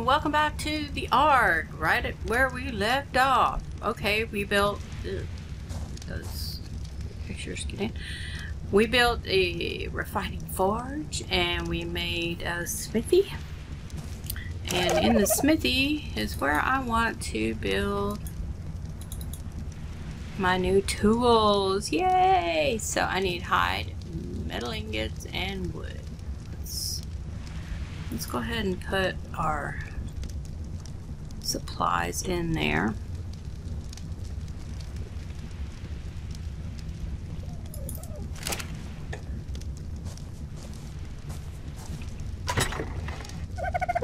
and welcome back to the ARK, right at where we left off. Okay, we built... Ugh, those pictures get in. We built a refining forge, and we made a smithy. And in the smithy is where I want to build my new tools. Yay! So I need hide, metal ingots, and wood. Let's, let's go ahead and put our supplies in there.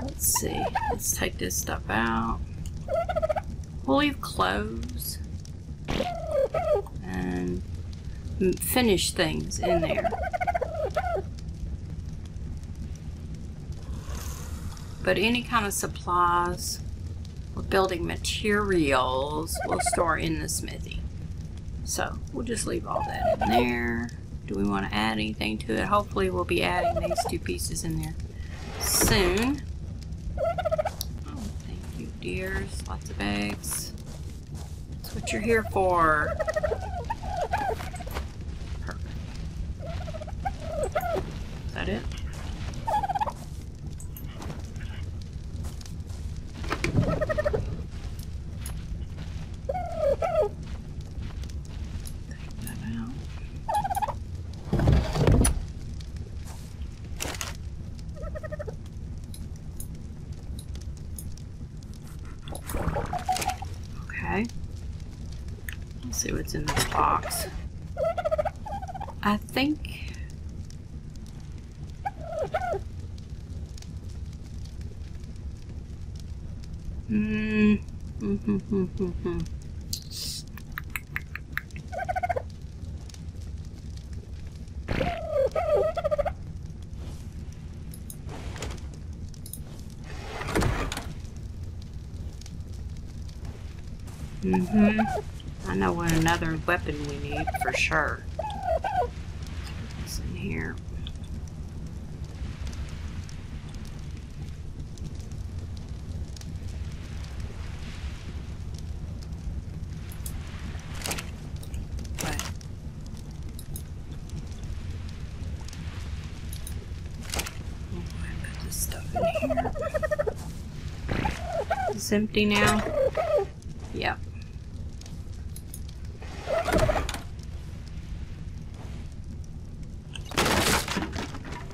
Let's see. Let's take this stuff out. We'll leave clothes and finish things in there. But any kind of supplies building materials we'll store in the smithy. So we'll just leave all that in there. Do we want to add anything to it? Hopefully we'll be adding these two pieces in there soon. Oh, thank you, dears. Lots of eggs. That's what you're here for. Perfect. Is that it? Take that out. Okay. What's in this box. I think. Hmm. Hmm. Mm-hmm. I know what another weapon we need for sure. What's oh, stuff in here. It's empty now. Yep.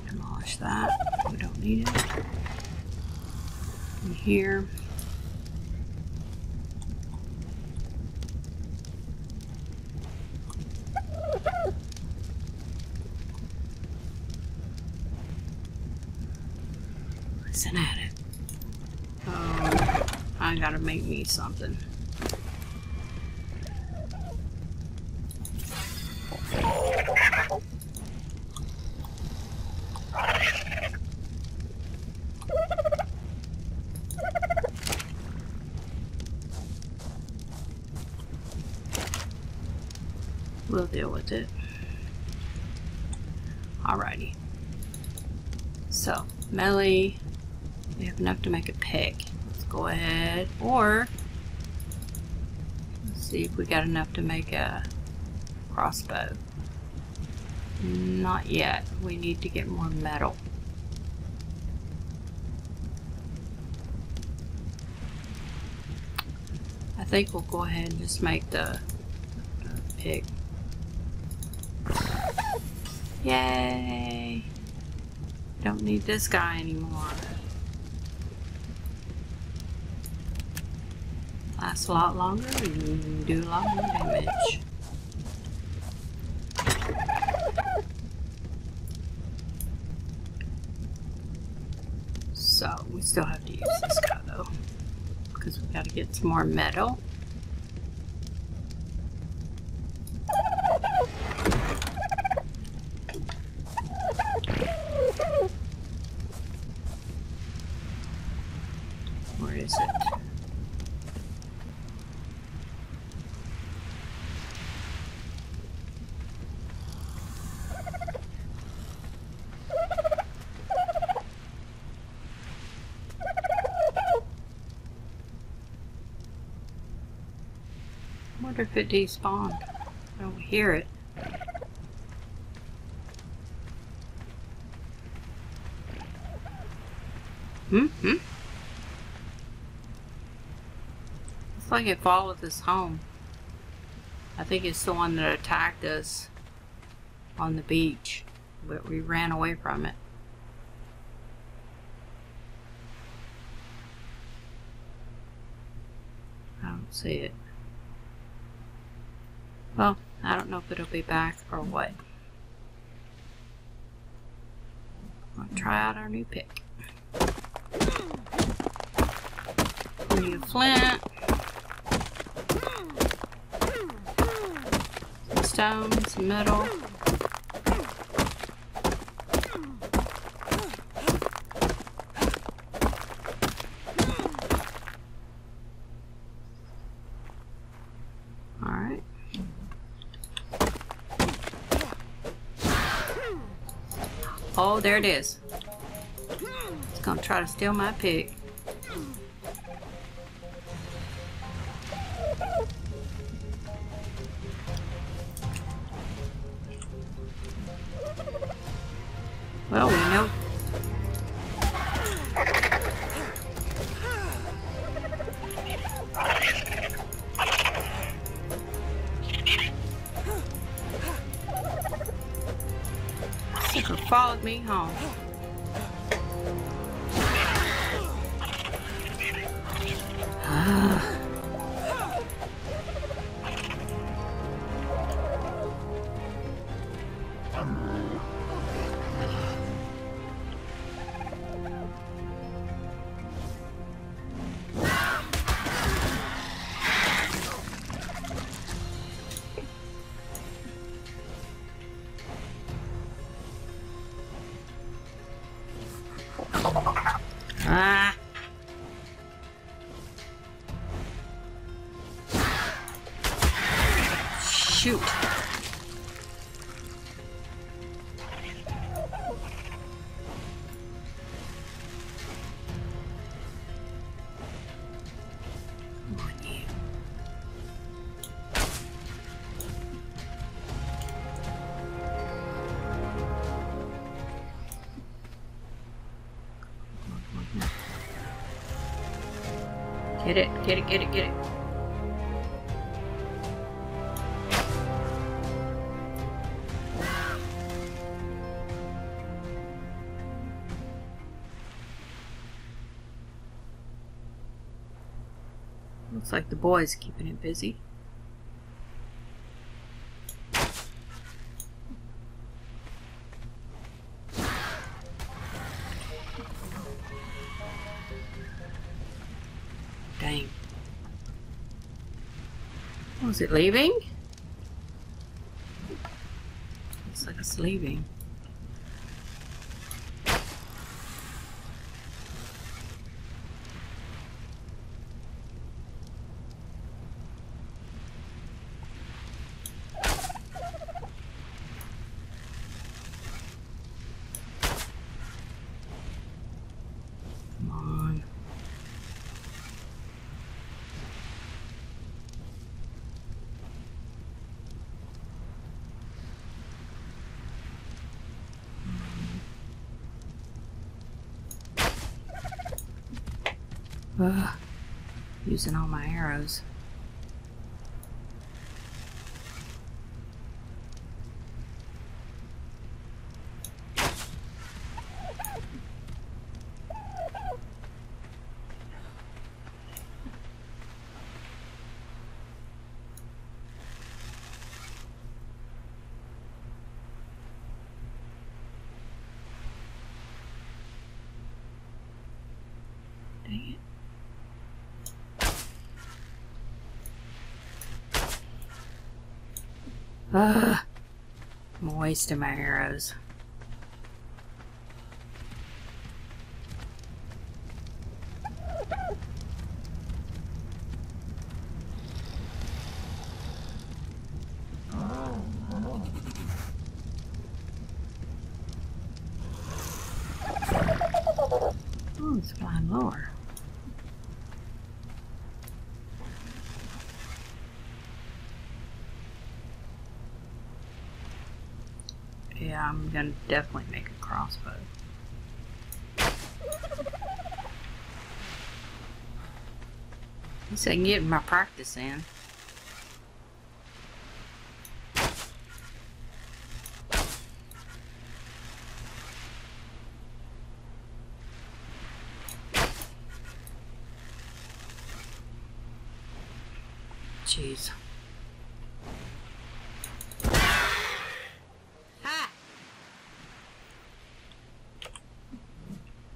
Demolish that. We don't need it. In here. Listen at it. Oh, I gotta make me something. We'll deal with it. Alrighty. So, melee, we have enough to make a pick. Go ahead, or let's see if we got enough to make a crossbow. Not yet. We need to get more metal. I think we'll go ahead and just make the pick. Yay! Don't need this guy anymore. Lasts a lot longer and do a lot more damage. So, we still have to use this guy though. Because we gotta get some more metal. Where is it? wonder if it despawned. I don't hear it. Hmm? Hmm? It's like it followed us home. I think it's the one that attacked us on the beach, but we ran away from it. I don't see it. Well, I don't know if it'll be back or what. I'll try out our new pick. New flint. Some stone, some metal. Alright. Oh, there it is. It's gonna try to steal my pig. Well, we know. Followed me home. Get it, get it, get it, get it. Looks like the boy's keeping it busy. Was it leaving? Looks like it's leaving. Come on. Ugh. Using all my arrows. Dang it. Ugh. I'm wasting my arrows. Oh, it's flying lower. Yeah, I'm gonna definitely make a crossbow. At least I can get my practice in. Jeez. Ha!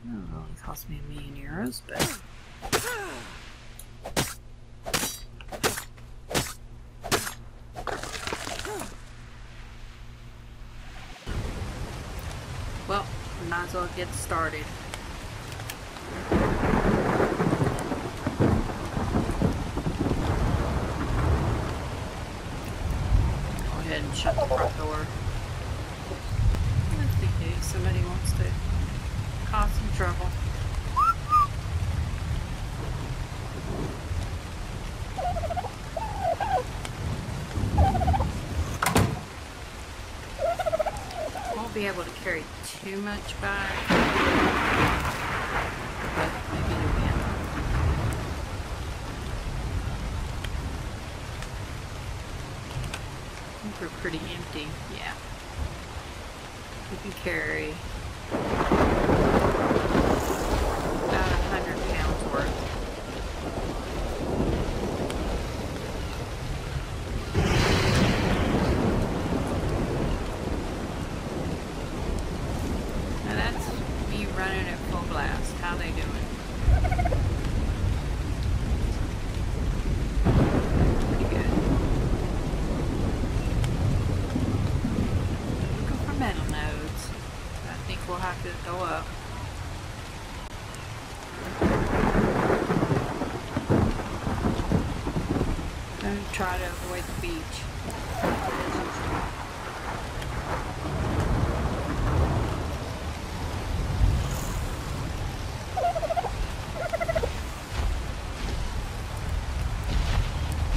Oh, it cost me a million euros, but. Well, might as well get started. Go ahead and shut the front door. In case somebody wants to cause some trouble. Be able to carry too much back. We're pretty empty. Yeah. We can carry about a hundred pounds worth. Now that's me running at full blast. How they doing? Pretty good. Looking for metal nodes. I think we'll have to go up. And try to avoid the beach. as usual.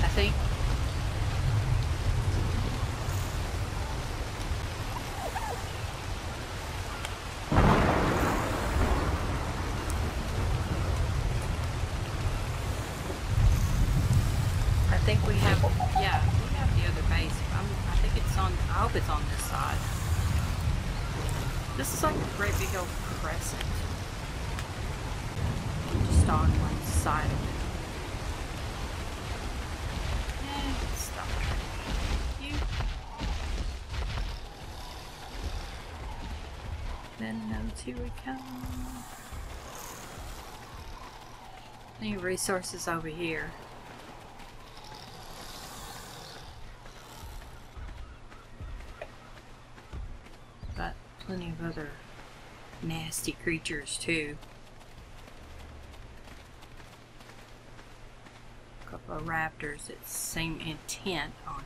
I think I think we have yeah, we have the other base. I'm, I think it's on I hope it's on this side. This is like a great big old crescent. Just on one side of it. Eh. Then nodes, here we come. Any resources over here? But plenty of other nasty creatures too. A couple of raptors that seem intent on.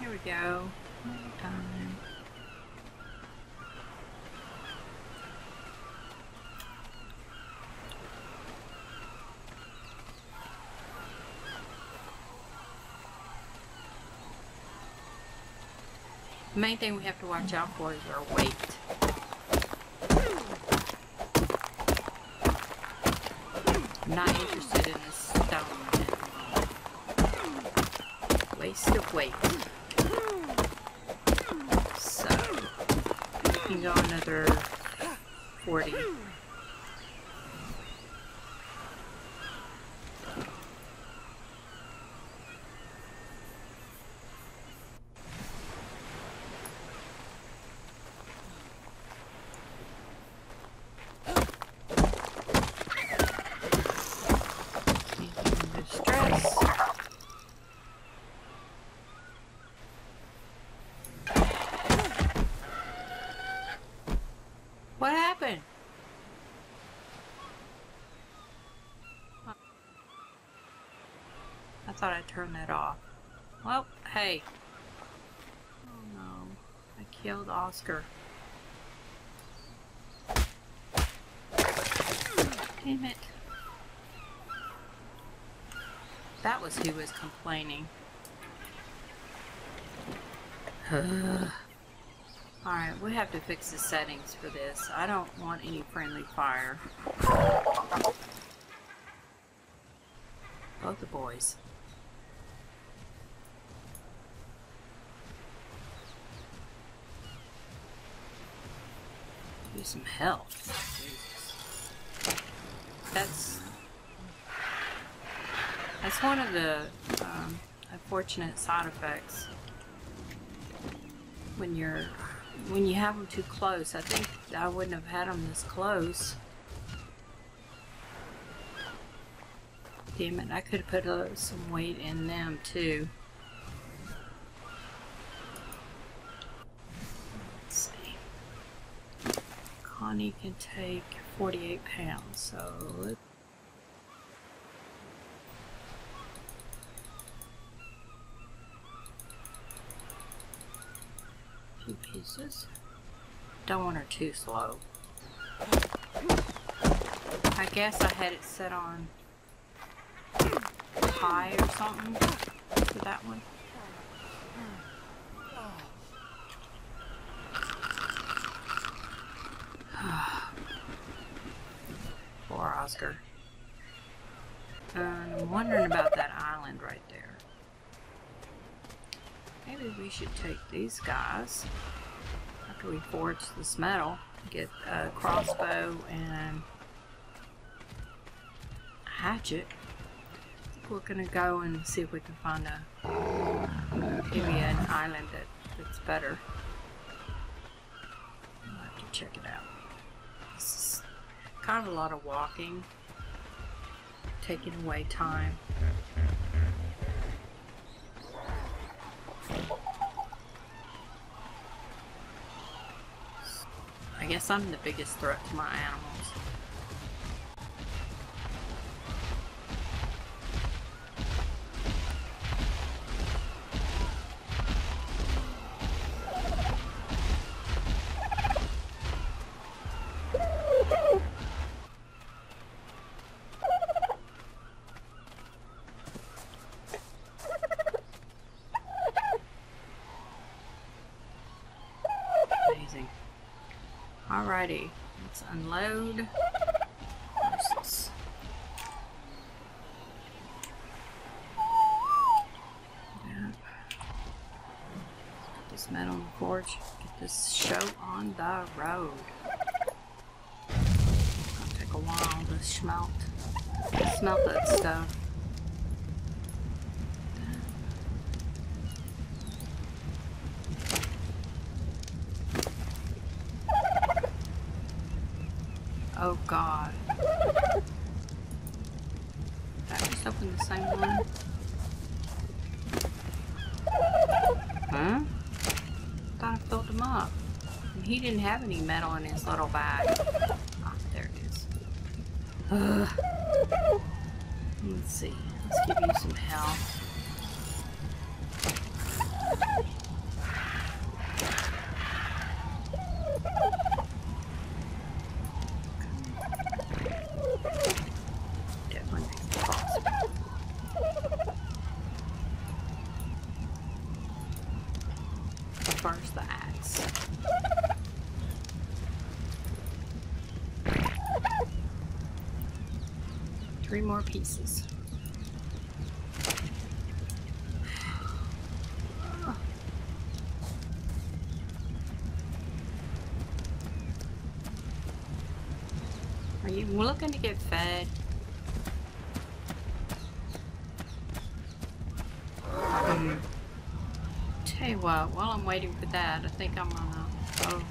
Here we go. The main thing we have to watch out for is our weight. I'm not interested in this stone. Waste of weight. So, we can go another 40. Taking the stress. What happened? I thought I turned that off. Well, hey. Oh no. I killed Oscar. Damn it. That was who was complaining. Alright, we have to fix the settings for this. I don't want any friendly fire. Both the boys. Use some help. That's that's one of the um, unfortunate side effects when you're when you have them too close. I think I wouldn't have had them this close. Damn it, I could have put uh, some weight in them too. Let's see. Connie can take 48 pounds, so let's two pieces. Don't want her too slow. I guess I had it set on high or something for that one. Oscar. And I'm wondering about that island right there. Maybe we should take these guys after we forge this metal. Get a crossbow and a hatchet. We're gonna go and see if we can find a maybe an island that, that's better. We'll have to check it out. Kind of a lot of walking, taking away time. I guess I'm the biggest threat to my animals. Amazing. Alrighty, let's unload. Where's this? Yeah. Put this metal in the forge. Get this show on the road. It'll take a while to smelt. Smelt that stuff. Oh god. I just open the same one? Huh? Thought I filled him up. And he didn't have any metal in his little bag. Ah, there it is. Ugh. Let's see. Let's give you some health. Definitely makes it possible. First the axe. Three more pieces. Are you looking to get fed? Um, tell you what, while I'm waiting for that, I think I'm gonna go.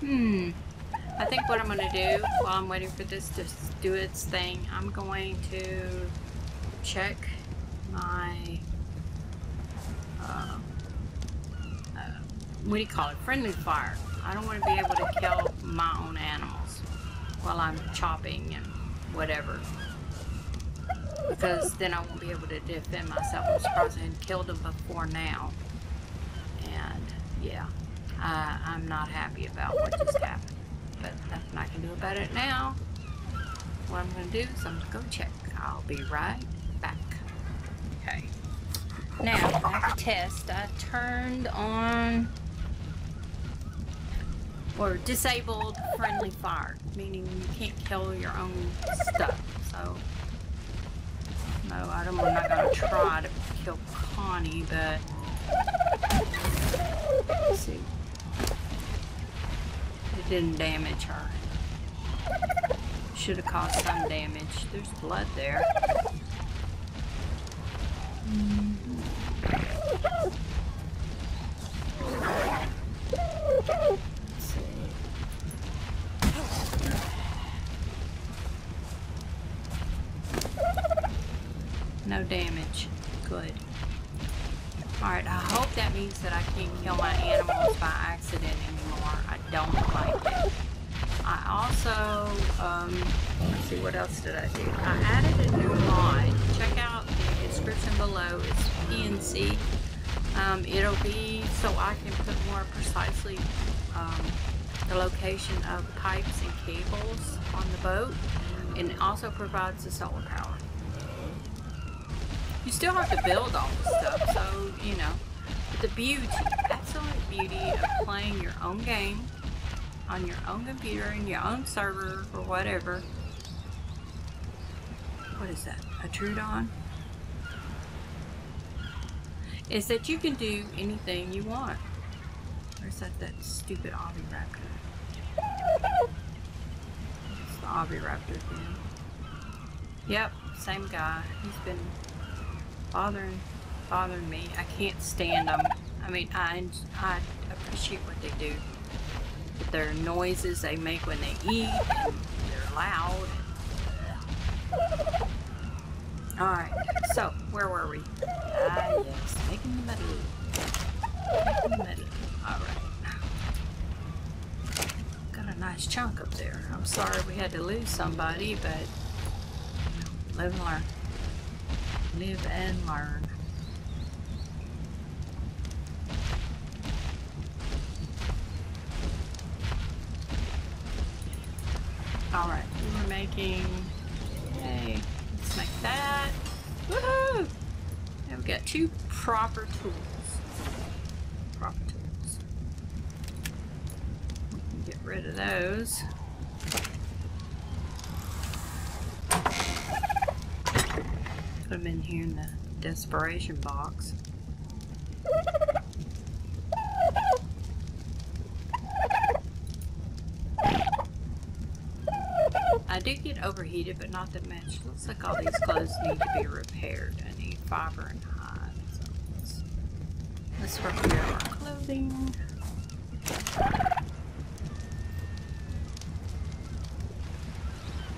Hmm. I think what I'm gonna do while I'm waiting for this to do its thing, I'm going to check my uh, uh, what do you call it? Friendly fire. I don't want to be able to kill my own animals while I'm chopping and whatever. Because then I won't be able to defend myself. I'm surprised I hadn't killed them before now. And yeah, I, I'm not happy about what just happened. But nothing I can do about it now. what I'm gonna do is I'm gonna go check. I'll be right back. Okay. Now, to test. I turned on or disabled friendly fire, meaning you can't kill your own stuff. So, no, I don't, I'm not gonna try to kill Connie, but see. Didn't damage her. Should have caused some damage. There's blood there. No damage. Good. Alright, I hope that means that I can't kill my animals by accident don't like it. I also, um, let's see, what else did I do? I added a new mod. Check out the description below. It's PNC. Um, it'll be so I can put more precisely um, the location of pipes and cables on the boat. And it also provides the solar power. You still have to build all the stuff, so, you know. But the beauty, absolute beauty of playing your own game on your own computer in your own server or whatever. What is that? A Troodon? Is that you can do anything you want. Or is that that stupid Oviraptor? It's the Oviraptor thing. Yep, same guy. He's been bothering bothering me. I can't stand them. I mean, I, I appreciate what they do their noises they make when they eat, and they're loud. Alright, so, where were we? Ah, yes, making the metal. Making the metal. Alright. Got a nice chunk up there. I'm sorry we had to lose somebody, but live and learn. Live and learn. Alright, we were making... Yay. Let's make that. Woohoo! And we got two proper tools. Proper tools. Get rid of those. Put them in here in the desperation box. I did get overheated, but not that much. Looks like all these clothes need to be repaired. I need fiber and hide. So let's, let's repair our clothing.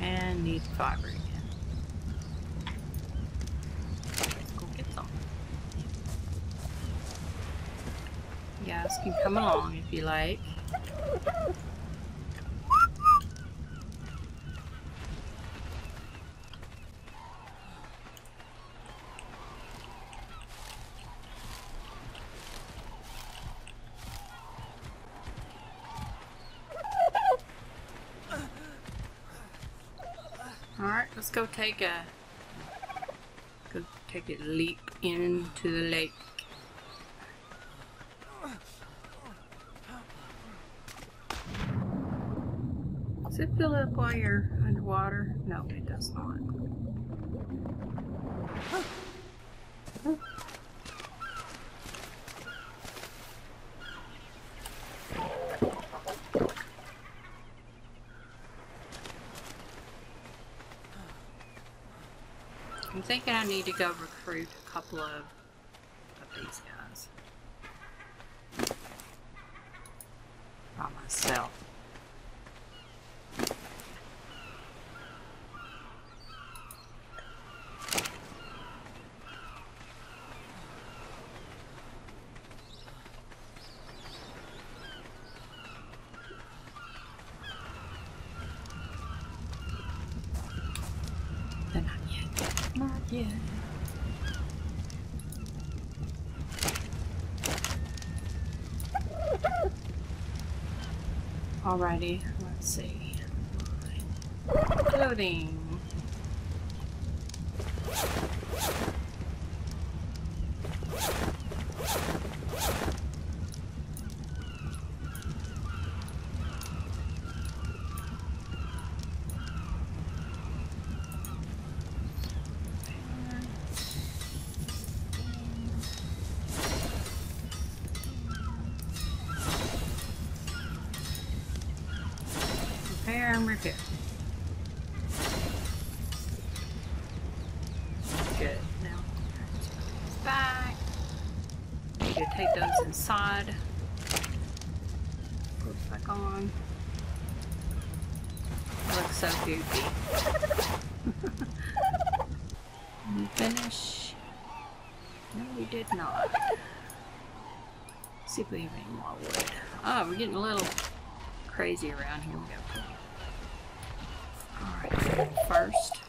And need fiber again. Let's go get some. You guys can come along if you like. Alright, let's go take a go take a leap into the lake. Does it fill up while you're underwater? No, it does not. I'm thinking I need to go recruit a couple of, of these guys. By myself. But not yet. Not yet. Alrighty, let's see. Clothing. And repair. Good. Now, back. Need to take those inside. Put it back on. Looks so goofy. we finish. No, we did not. see if we have any more wood. Oh, we're getting a little crazy around here. First.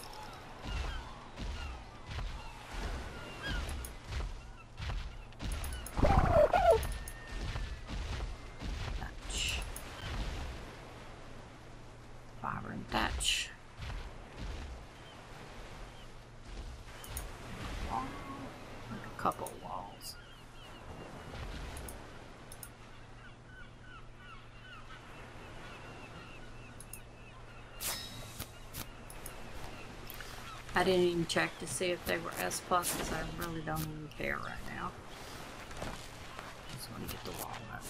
Thatch. Fiber and thatch. Wall. Like a couple of walls. I didn't even check to see if they were S pluses. I really don't even care right now. Just want to get the wall up.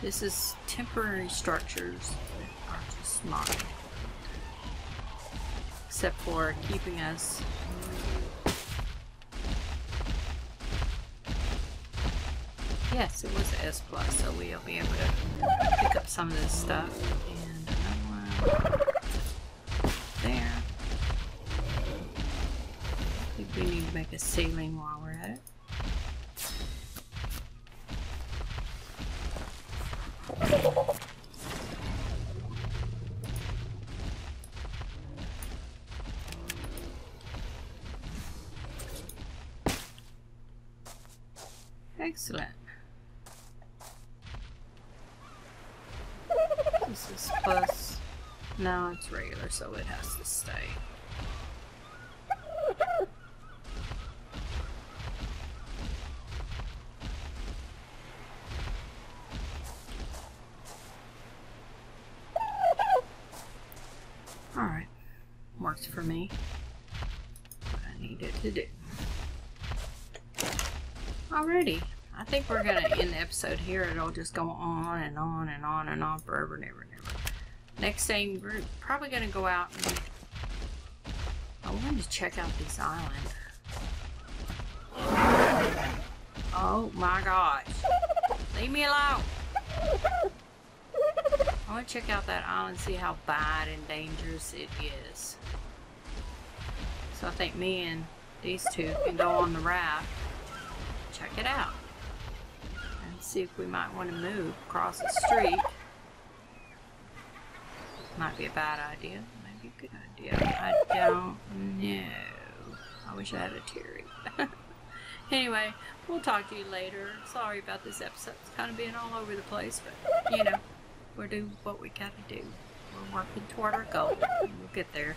This is temporary structures that are just not. Except for keeping us Yes, it was S plus, so we'll be able to pick up some of this stuff. And a ceiling while we're at it. Excellent. This is plus. No, it's regular, so it has to stay. Alright. For me. I need it to do. Alrighty. I think we're gonna end the episode here. It'll just go on and on and on and on forever and ever and ever. Next thing, we're probably gonna go out and I wanted to check out this island. Oh my gosh. Leave me alone. I want to check out that island see how bad and dangerous it is. So I think me and these two can go on the raft, check it out, and see if we might want to move across the street. Might be a bad idea, might be a good idea. I don't know. I wish I had a Terry. anyway, we'll talk to you later. Sorry about this episode. It's kind of being all over the place, but you know, we'll do what we gotta do. We're working toward our goal. We'll get there.